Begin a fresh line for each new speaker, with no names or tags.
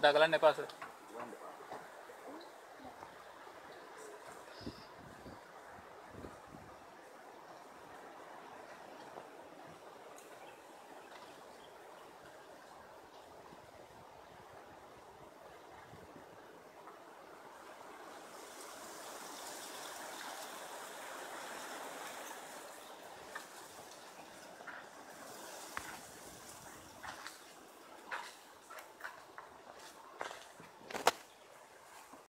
Dagalán de paso.